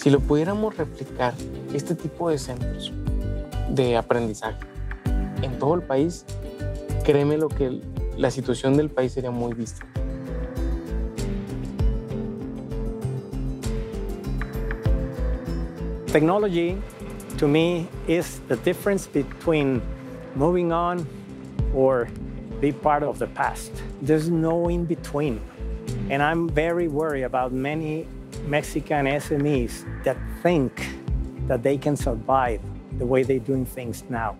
si lo pudiéramos replicar, este tipo de centros de aprendizaje en todo el país, créeme lo que la situación del país sería muy distinta. Technology, to me, is the difference between moving on or be part of the past. There's no in between. And I'm very worried about many Mexican SMEs that think that they can survive the way they're doing things now.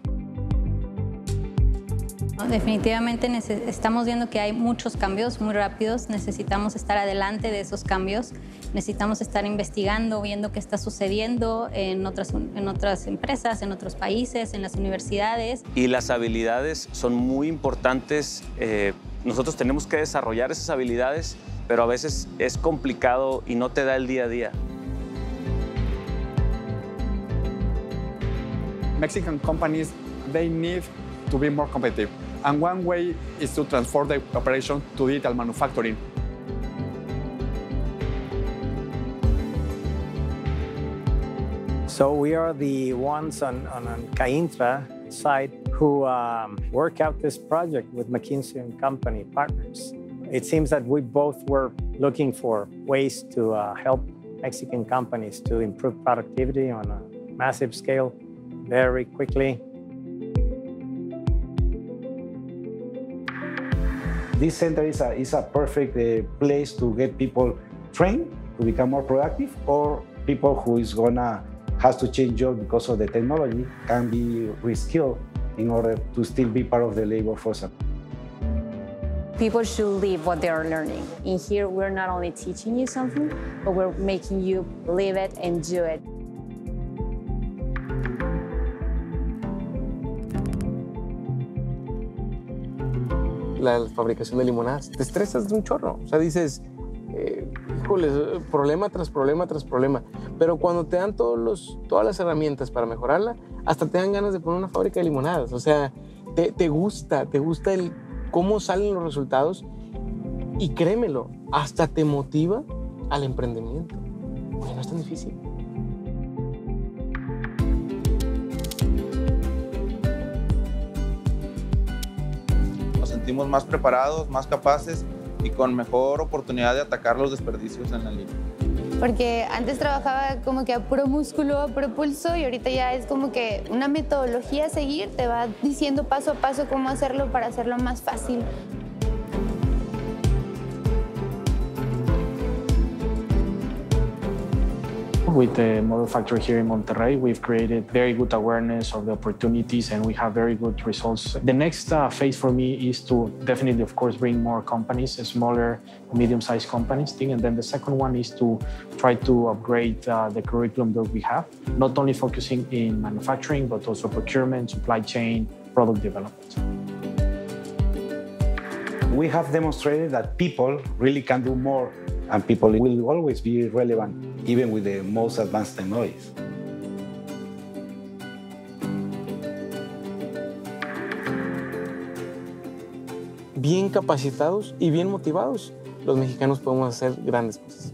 Definitivamente estamos viendo que hay muchos cambios muy rápidos, necesitamos estar adelante de esos cambios, necesitamos estar investigando, viendo qué está sucediendo en otras, en otras empresas, en otros países, en las universidades. Y las habilidades son muy importantes. Eh, nosotros tenemos que desarrollar esas habilidades, pero a veces es complicado y no te da el día a día. Mexican companies, they need to be more competitive. And one way is to transform the operation to digital manufacturing. So we are the ones on, on, on Caintra side who um, work out this project with McKinsey and Company partners. It seems that we both were looking for ways to uh, help Mexican companies to improve productivity on a massive scale very quickly this center is a, is a perfect uh, place to get people trained to become more productive or people who is gonna has to change job because of the technology can be reskilled in order to still be part of the labor force. People should live what they are learning. In here, we're not only teaching you something, but we're making you live it and do it. La fabricación de limonadas. Te estresas de un chorro. O sea, dices, eh, problema tras problema tras problema. Pero cuando te dan todos los, todas las herramientas para mejorarla, hasta te dan ganas de poner una fábrica de limonadas. O sea, te, te gusta, te gusta el cómo salen los resultados y créemelo, hasta te motiva al emprendimiento. Porque no es tan difícil. Sentimos más preparados, más capaces y con mejor oportunidad de atacar los desperdicios en la línea. Porque antes trabajaba como que a puro músculo, a puro pulso y ahorita ya es como que una metodología a seguir, te va diciendo paso a paso cómo hacerlo para hacerlo más fácil, With the model factory here in Monterrey, we've created very good awareness of the opportunities and we have very good results. The next uh, phase for me is to definitely, of course, bring more companies, smaller, medium-sized companies thing. And then the second one is to try to upgrade uh, the curriculum that we have, not only focusing in manufacturing, but also procurement, supply chain, product development. We have demonstrated that people really can do more and people will always be relevant even with the most advanced technologies. Bien capacitados y bien motivados, los mexicanos podemos hacer grandes cosas.